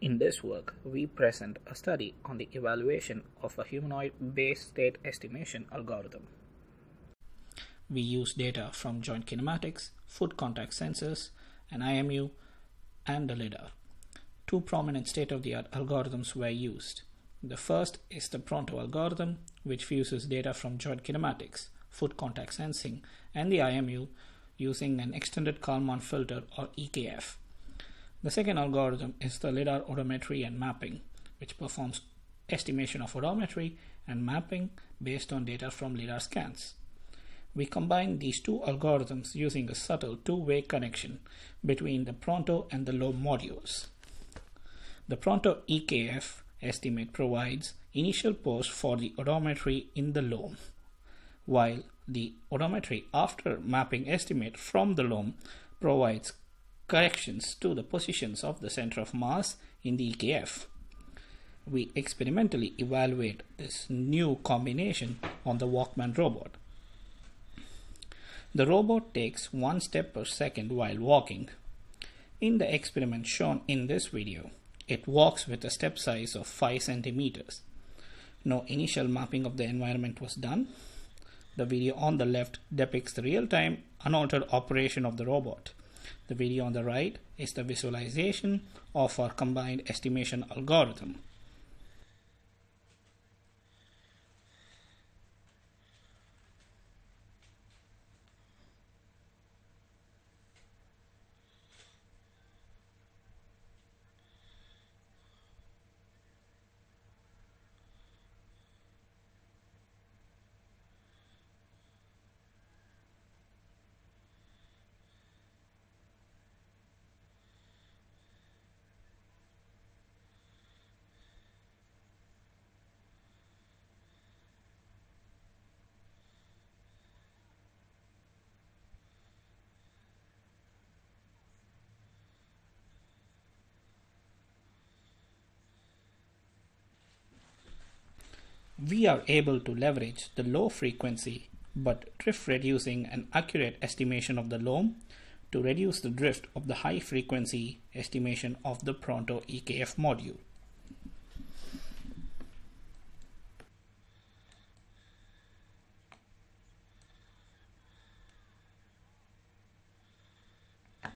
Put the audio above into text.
In this work, we present a study on the evaluation of a humanoid base state estimation algorithm. We use data from joint kinematics, foot contact sensors, an IMU, and a LiDAR. Two prominent state-of-the-art algorithms were used. The first is the Pronto algorithm, which fuses data from joint kinematics, foot contact sensing, and the IMU using an extended Kalman filter or EKF. The second algorithm is the LiDAR odometry and mapping, which performs estimation of odometry and mapping based on data from LiDAR scans. We combine these two algorithms using a subtle two-way connection between the Pronto and the LOAM modules. The Pronto EKF estimate provides initial pose for the odometry in the LOAM, while the odometry after mapping estimate from the LOAM provides corrections to the positions of the center of mass in the EKF. We experimentally evaluate this new combination on the WALK-MAN robot. The robot takes one step per second while walking. In the experiment shown in this video, it walks with a step size of 5 centimeters. No initial mapping of the environment was done. The video on the left depicts the real-time unaltered operation of the robot. The video on the right is the visualization of our combined estimation algorithm. We are able to leverage the low frequency but drift reducing and accurate estimation of the LOAM to reduce the drift of the high frequency estimation of the Pronto EKF module.